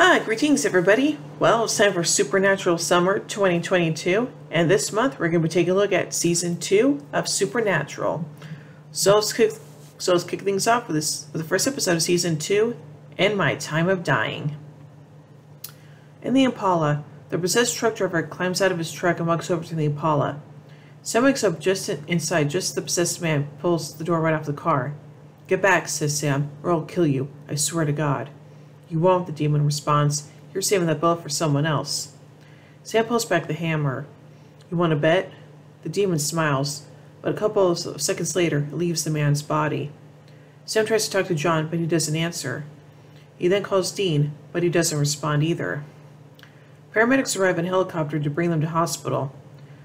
Hi, greetings everybody. Well, it's time for Supernatural Summer 2022, and this month we're going to be taking a look at Season 2 of Supernatural. So let's kick, so let's kick things off with, this, with the first episode of Season 2, In My Time of Dying. In the Impala, the possessed truck driver climbs out of his truck and walks over to the Impala. Sam wakes up just inside, just the possessed man pulls the door right off the car. Get back, says Sam, or I'll kill you, I swear to God. You won't, the demon responds. You're saving that bullet for someone else. Sam pulls back the hammer. You want to bet? The demon smiles, but a couple of seconds later, it leaves the man's body. Sam tries to talk to John, but he doesn't answer. He then calls Dean, but he doesn't respond either. Paramedics arrive in helicopter to bring them to hospital.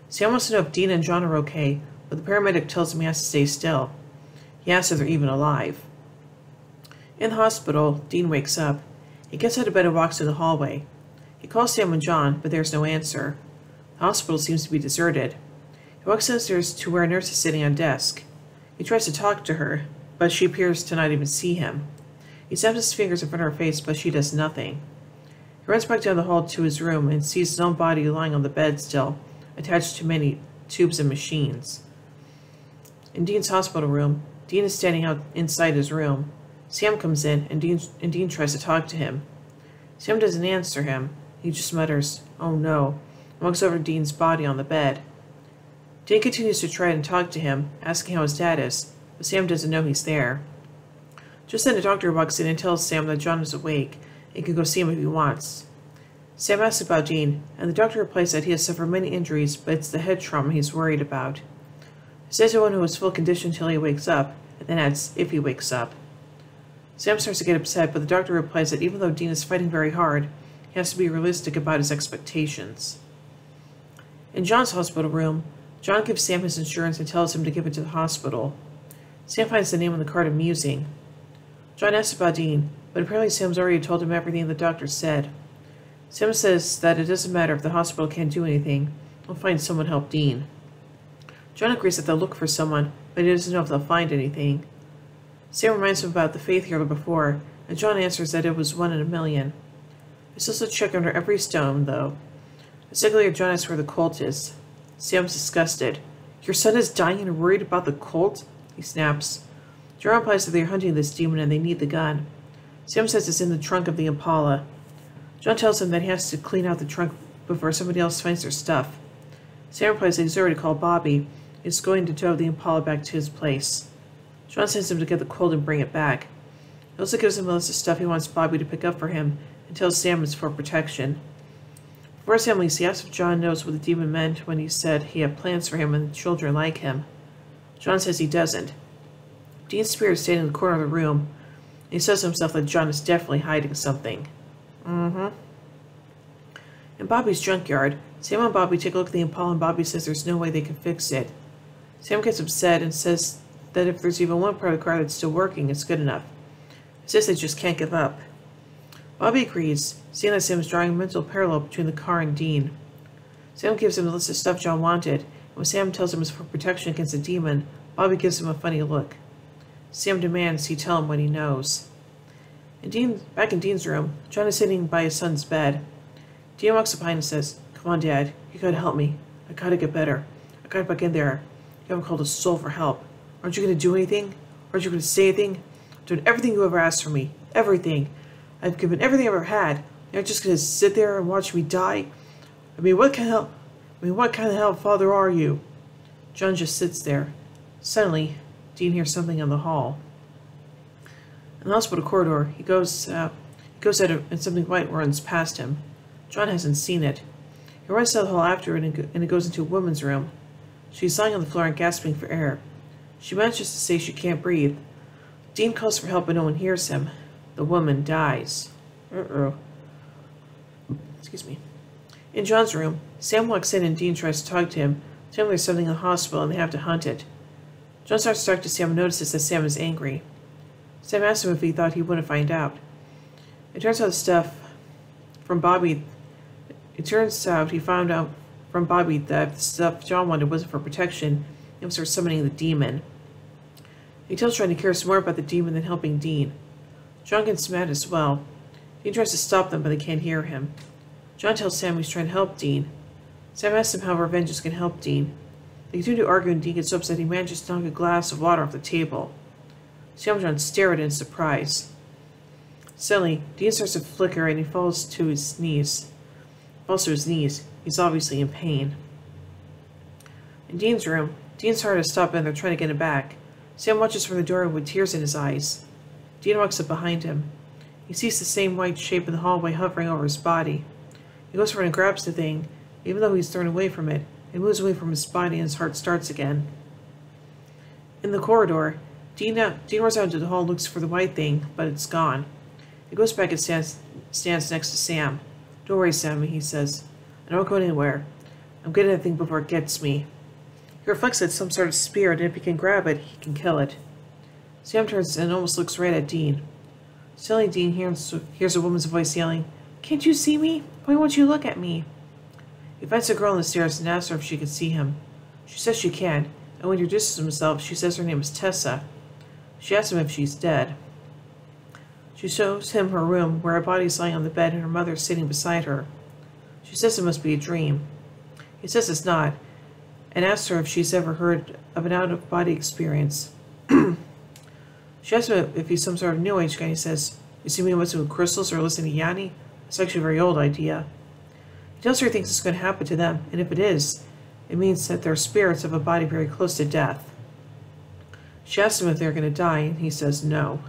Sam wants to know if Dean and John are okay, but the paramedic tells him he has to stay still. He asks if they're even alive. In the hospital, Dean wakes up. He gets out of bed and walks to the hallway. He calls Sam and John, but there's no answer. The hospital seems to be deserted. He walks downstairs to where a nurse is sitting on desk. He tries to talk to her, but she appears to not even see him. He snaps his fingers in front of her face, but she does nothing. He runs back down the hall to his room and sees his own body lying on the bed still, attached to many tubes and machines. In Dean's hospital room, Dean is standing out inside his room. Sam comes in, and Dean, and Dean tries to talk to him. Sam doesn't answer him. He just mutters, Oh no, and walks over to Dean's body on the bed. Dean continues to try and talk to him, asking how his dad is, but Sam doesn't know he's there. Just then, a doctor walks in and tells Sam that John is awake and can go see him if he wants. Sam asks about Dean, and the doctor replies that he has suffered many injuries, but it's the head trauma he's worried about. He says he won't know his full condition until he wakes up, and then adds, if he wakes up. Sam starts to get upset, but the doctor replies that even though Dean is fighting very hard, he has to be realistic about his expectations. In John's hospital room, John gives Sam his insurance and tells him to give it to the hospital. Sam finds the name on the card amusing. John asks about Dean, but apparently Sam's already told him everything the doctor said. Sam says that it doesn't matter if the hospital can't do anything, they'll find someone to help Dean. John agrees that they'll look for someone, but he doesn't know if they'll find anything. Sam reminds him about the faith healer before, and John answers that it was one in a million. There's also a check under every stone, though. A second later, John asks where the Colt is. Sam's disgusted. Your son is dying and worried about the Colt? He snaps. John replies that they're hunting this demon and they need the gun. Sam says it's in the trunk of the Impala. John tells him that he has to clean out the trunk before somebody else finds their stuff. Sam replies that he's already called Bobby. He's going to tow the Impala back to his place. John sends him to get the colt and bring it back. He also gives him a list of stuff he wants Bobby to pick up for him and tells Sam it's for protection. Before Sam leaves, he asks if John knows what the demon meant when he said he had plans for him and children like him. John says he doesn't. Dean's spirit is standing in the corner of the room, and he says to himself that John is definitely hiding something. Mm-hmm. In Bobby's junkyard, Sam and Bobby take a look at the Impala and Bobby says there's no way they can fix it. Sam gets upset and says that if there's even one part of the car that's still working, it's good enough. He says they just can't give up. Bobby agrees, seeing that is drawing a mental parallel between the car and Dean. Sam gives him the list of stuff John wanted, and when Sam tells him it's for protection against a demon, Bobby gives him a funny look. Sam demands he tell him what he knows. In Dean, back in Dean's room, John is sitting by his son's bed. Dean walks up behind and says, Come on, Dad, you gotta help me. I gotta get better. I gotta back in there. You haven't called a soul for help. Aren't you going to do anything? Aren't you going to say anything? I'm doing everything you ever asked from me. Everything. I've given everything I've ever had. You're just going to sit there and watch me die? I mean, what kind of, I mean, what kind of hell father are you? John just sits there. Suddenly, Dean hears something in the hall. In the hospital corridor, he goes, uh, he goes out and something white runs past him. John hasn't seen it. He runs down the hall after it and it goes into a woman's room. She's lying on the floor and gasping for air. She manages to say she can't breathe. Dean calls for help, but no one hears him. The woman dies. Uh-oh. Excuse me. In John's room, Sam walks in and Dean tries to talk to him, telling him there's something in the hospital and they have to hunt it. John starts to talk to Sam and notices that Sam is angry. Sam asks him if he thought he wouldn't find out. It turns out the stuff from Bobby. It turns out he found out from Bobby that the stuff John wanted wasn't for protection, it was for summoning the demon. He tells John he cares more about the demon than helping Dean. John gets mad as well. Dean tries to stop them, but they can't hear him. John tells Sam he's trying to help Dean. Sam asks him how revenge is going help Dean. They continue to argue, and Dean gets so upset he manages to knock a glass of water off the table. Sam and John stare at it in surprise. Suddenly, Dean starts to flicker and he falls to his knees. Falls to his knees. He's obviously in pain. In Dean's room, Dean's hard to stop and they're trying to get him back. Sam watches from the door with tears in his eyes. Dean walks up behind him. He sees the same white shape in the hallway hovering over his body. He goes for and grabs the thing, even though he's thrown away from it, It moves away from his body and his heart starts again. In the corridor, Dean, out, Dean runs out into the hall and looks for the white thing, but it's gone. He goes back and stands, stands next to Sam. Don't worry, Sam, he says. I don't go anywhere. I'm getting that thing before it gets me. He reflects that some sort of spirit, and if he can grab it, he can kill it. Sam turns and almost looks right at Dean. Suddenly, Dean hears, hears a woman's voice yelling, Can't you see me? Why won't you look at me? He finds a girl on the stairs and asks her if she can see him. She says she can, and when he introduces himself, she says her name is Tessa. She asks him if she's dead. She shows him her room, where her body is lying on the bed and her mother is sitting beside her. She says it must be a dream. He says it's not, and asks her if she's ever heard of an out-of-body experience. she asks him if he's some sort of New Age guy. He says, you see me messing with crystals or listening to Yanni? It's actually a very old idea. He tells her he thinks it's going to happen to them, and if it is, it means that they're spirits of a body very close to death. She asks him if they're going to die, and he says no.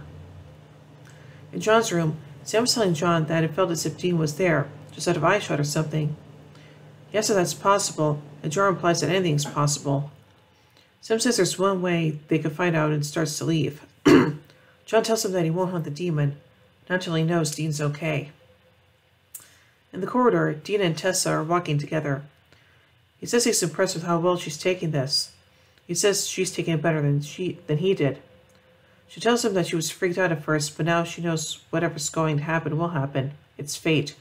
In John's room, Sam was telling John that it felt as if Dean was there, just out of eyeshot or something. Asks if that's possible, and John implies that anything's possible. Sam says there's one way they could find out and starts to leave. John tells him that he won't hunt the demon, not until he knows Dean's okay. In the corridor, Dean and Tessa are walking together. He says he's impressed with how well she's taking this. He says she's taking it better than she than he did. She tells him that she was freaked out at first, but now she knows whatever's going to happen will happen. It's fate.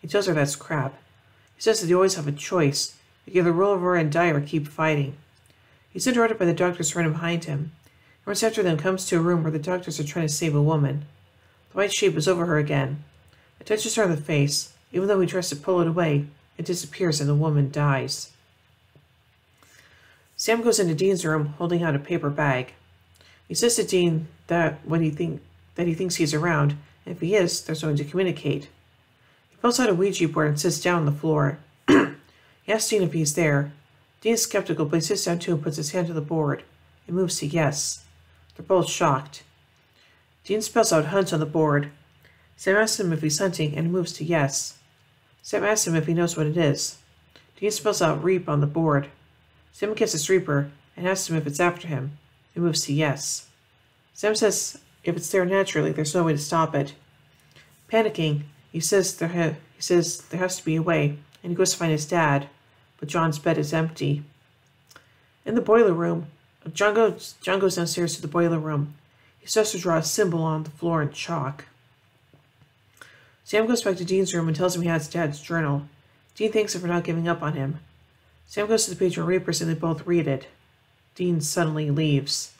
He tells her that's crap. Says that they always have a choice. You can either roll over and die or keep fighting. He's interrupted by the doctors running behind him. He runs after them comes to a room where the doctors are trying to save a woman. The white shape is over her again. It touches her on the face. Even though he tries to pull it away, it disappears and the woman dies. Sam goes into Dean's room holding out a paper bag. He says to Dean that when he think that he thinks he's around, and if he is, they're going to communicate. Pulls out a Ouija board and sits down on the floor. he asks Dean if he's there. Dean is skeptical, but he sits down too and puts his hand to the board. It moves to yes. They're both shocked. Dean spells out hunt on the board. Sam asks him if he's hunting, and he moves to yes. Sam asks him if he knows what it is. Dean spells out reap on the board. Sam kisses Reaper and asks him if it's after him. It moves to yes. Sam says if it's there naturally, there's no way to stop it. Panicking, he says there ha- he says there has to be a way, and he goes to find his dad, but John's bed is empty. In the boiler room, John goes, John goes downstairs to the boiler room. He starts to draw a symbol on the floor in chalk. Sam goes back to Dean's room and tells him he has Dad's journal. Dean thanks him for not giving up on him. Sam goes to the page on Reapers and they both read it. Dean suddenly leaves.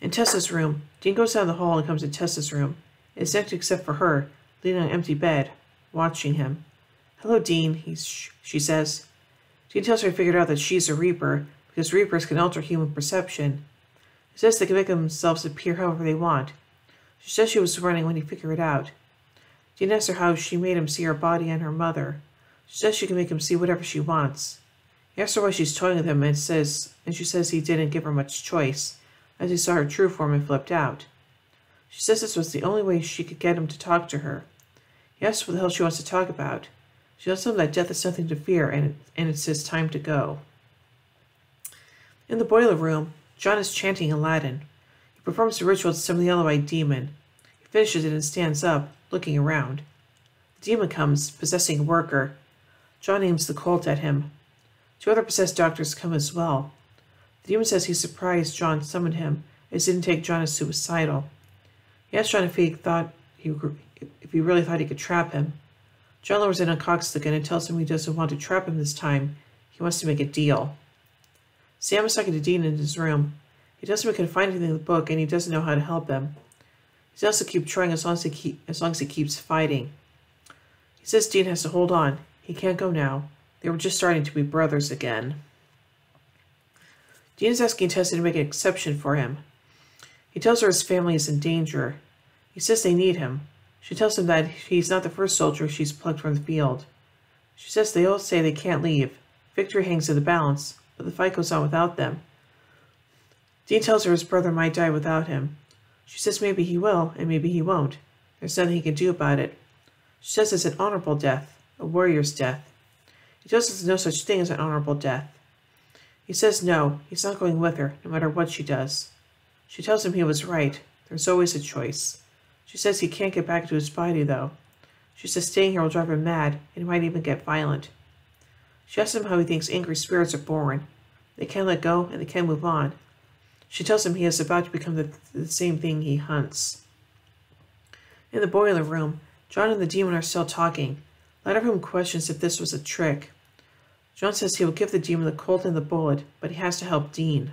In Tessa's room, Dean goes down the hall and comes to Tessa's room. It's empty except for her, laying on an empty bed, watching him. Hello, Dean, he she says. Dean tells her he figured out that she's a Reaper, because Reapers can alter human perception. He says they can make themselves appear however they want. She says she was running when he figured it out. Dean asks her how she made him see her body and her mother. She says she can make him see whatever she wants. He asks her why she's toying with him and says and she says he didn't give her much choice, as he saw her true form and flipped out. She says this was the only way she could get him to talk to her. He asks what the hell she wants to talk about. She tells him that death is nothing to fear and, and it's his time to go. In the boiler room, John is chanting in Latin. He performs the ritual to summon the yellow-eyed demon. He finishes it and stands up, looking around. The demon comes, possessing a worker. John aims the Colt at him. Two other possessed doctors come as well. The demon says he's surprised John summoned him, as didn't take John as suicidal. He if he thought he if he really thought he could trap him. John lowers in on Coxstickin and tells him he doesn't want to trap him this time. He wants to make a deal. Sam is talking to Dean in his room. He he can find anything in the book and he doesn't know how to help him. He's also keep trying as long as he keep, as long as he keeps fighting. He says Dean has to hold on. He can't go now. They were just starting to be brothers again. Dean is asking Tessa to make an exception for him. He tells her his family is in danger. He says they need him. She tells him that he's not the first soldier she's plucked from the field. She says they all say they can't leave. Victory hangs in the balance, but the fight goes on without them. Dean tells her his brother might die without him. She says maybe he will, and maybe he won't. There's nothing he can do about it. She says it's an honorable death, a warrior's death. He tells her there's no such thing as an honorable death. He says no, he's not going with her, no matter what she does. She tells him he was right. There's always a choice. She says he can't get back to his body, though. She says staying here will drive him mad, and he might even get violent. She asks him how he thinks angry spirits are born. They can let go, and they can't move on. She tells him he is about to become the, the same thing he hunts. In the boiler room, John and the demon are still talking. Neither of questions if this was a trick. John says he will give the demon the colt and the bullet, but he has to help Dean.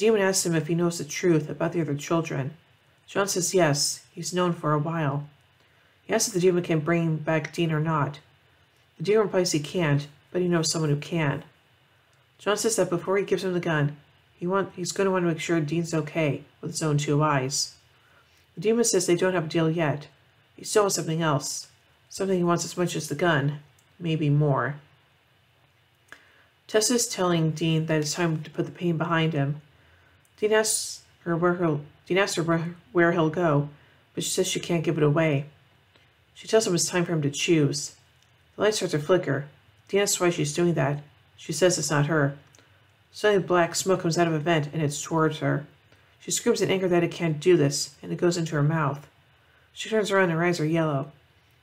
The demon asks him if he knows the truth about the other children. John says yes, he's known for a while. He asks if the demon can bring back Dean or not. The demon replies he can't, but he knows someone who can. John says that before he gives him the gun, he want, he's going to want to make sure Dean's okay with his own two eyes. The demon says they don't have a deal yet. He still wants something else. Something he wants as much as the gun, maybe more. Tessa is telling Dean that it's time to put the pain behind him. Dean asks her where he'll, Dean asks her where, he'll go, but she says she can't give it away. She tells him it's time for him to choose. The light starts to flicker. Dean asks why she's doing that. She says it's not her. Suddenly black smoke comes out of a vent and it's towards her. She screams in anger that it can't do this, and it goes into her mouth. She turns around and her eyes are yellow.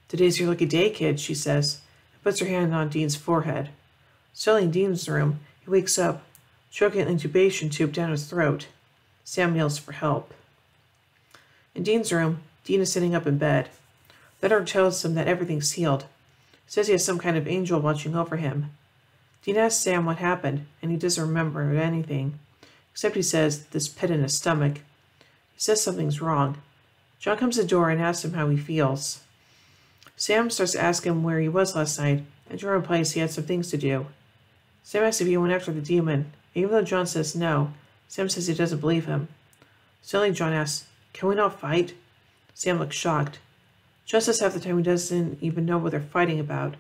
Today's your lucky day, kid, she says, and puts her hand on Dean's forehead. Still in Dean's room, he wakes up, choking an intubation tube down his throat. Sam yells for help. In Dean's room, Dean is sitting up in bed. Doctor tells him that everything's healed. Says he has some kind of angel watching over him. Dean asks Sam what happened, and he doesn't remember anything, except he says this pit in his stomach. He says something's wrong. John comes to the door and asks him how he feels. Sam starts to ask him where he was last night, and John replies he had some things to do. Sam asks if he went after the demon, even though John says no, Sam says he doesn't believe him. Suddenly, John asks, Can we not fight? Sam looks shocked. John says half the time he doesn't even know what they're fighting about.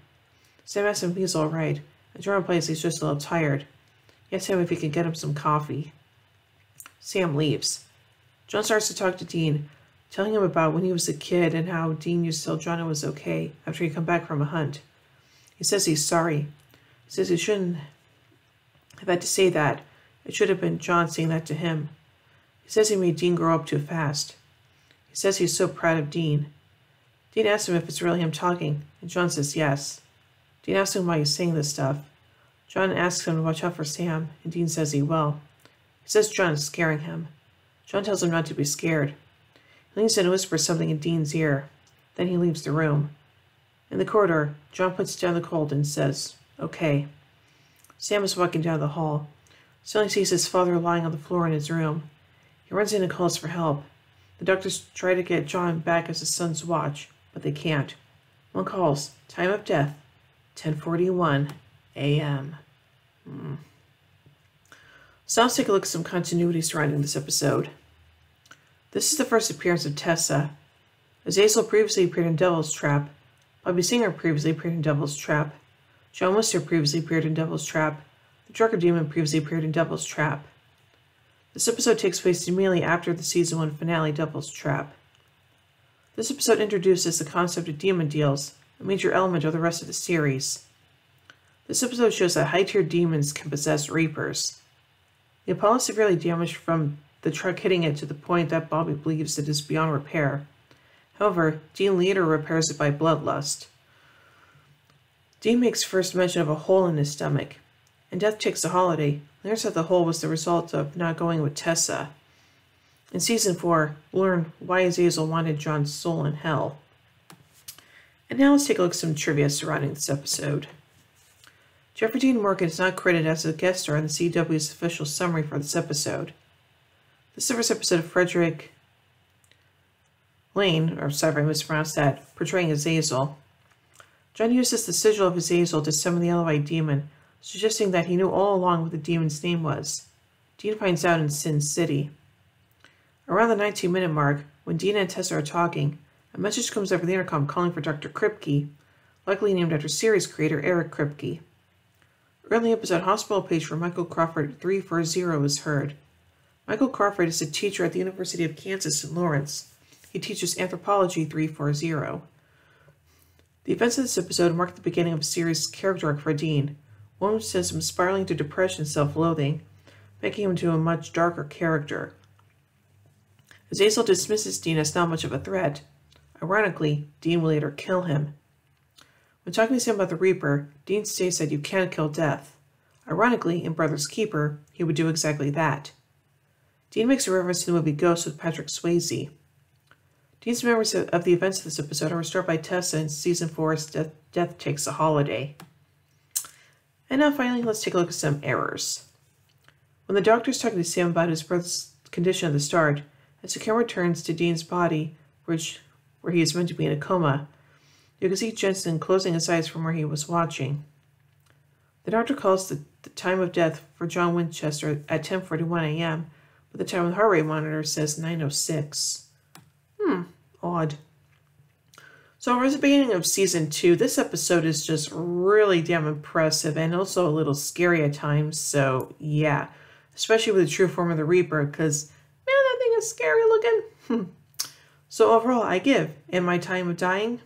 Sam asks him if he's all right, and John replies he's just a little tired. He asks him if he can get him some coffee. Sam leaves. John starts to talk to Dean, telling him about when he was a kid and how Dean used to tell John it was okay after he'd come back from a hunt. He says he's sorry. He says he shouldn't have had to say that. It should have been John saying that to him. He says he made Dean grow up too fast. He says he's so proud of Dean. Dean asks him if it's really him talking, and John says yes. Dean asks him why he's saying this stuff. John asks him to watch out for Sam, and Dean says he will. He says John is scaring him. John tells him not to be scared. He leans in and whispers something in Dean's ear. Then he leaves the room. In the corridor, John puts down the Colt and says, Okay. Sam is walking down the hall. Suddenly sees his father lying on the floor in his room. He runs in and calls for help. The doctors try to get John back as his son's watch, but they can't. One calls, time of death, 1041 a.m. Hmm. So let's take a look at some continuity surrounding this episode. This is the first appearance of Tessa. Azazel previously appeared in Devil's Trap. Bobby Singer previously appeared in Devil's Trap. John Winchester previously appeared in Devil's Trap. The Trucker Demon previously appeared in Devil's Trap. This episode takes place immediately after the season 1 finale, Devil's Trap. This episode introduces the concept of demon deals, a major element of the rest of the series. This episode shows that high tier demons can possess Reapers. The Impala is severely damaged from the truck hitting it to the point that Bobby believes it is beyond repair. However, Dean later repairs it by bloodlust. Dean makes first mention of a hole in his stomach, and Death takes a holiday, learns that the hole was the result of not going with Tessa. In season 4, we'll learn why Azazel wanted John's soul in hell. And now let's take a look at some trivia surrounding this episode. Jeffrey Dean Morgan is not credited as a guest star in the CW's official summary for this episode. This is the first episode of Fredric Lehne, or sorry if I mispronounced that, portraying Azazel. John uses the sigil of Azazel to summon the yellow-eyed demon, suggesting that he knew all along what the demon's name was. Dean finds out in Sin City. Around the 19 minute mark, when Dean and Tessa are talking, a message comes over the intercom calling for Dr. Kripke, likely named after series creator Eric Kripke. Early episode hospital page for Michael Crawford 340 is heard. Michael Crawford is a teacher at the University of Kansas in Lawrence. He teaches Anthropology 340. The events of this episode mark the beginning of a series character arc for Dean, one which sends him spiraling to depression and self loathing, making him into a much darker character. As Azazel dismisses Dean as not much of a threat. Ironically, Dean will later kill him. When talking to him about the Reaper, Dean states that you can't kill death. Ironically, in Brother's Keeper, he would do exactly that. Dean makes a reference to the movie Ghost with Patrick Swayze. Dean's memories of the events of this episode are restored by Tessa in season four's Death, Death Takes a Holiday. And now finally, let's take a look at some errors. When the doctor is talking to Sam about his brother's condition at the start, as the camera turns to Dean's body, which, where he is meant to be in a coma, you can see Jensen closing his eyes from where he was watching. The doctor calls the, the time of death for John Winchester at 10.41 a.m., but the time on the heart rate monitor says 9.06. Hmm, odd. So, as the beginning of season two, this episode is just really damn impressive and also a little scary at times. So, yeah, especially with the true form of the Reaper, because man, that thing is scary looking. Hmm. so, overall, I give In My Time of Dying.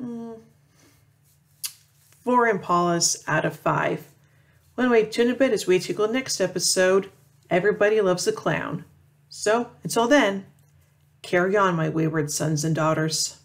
Hmm, four Impalas out of five. Well, anyway, tune in a bit as we a next episode. Everybody loves a clown. So, until then, carry on, my wayward sons and daughters.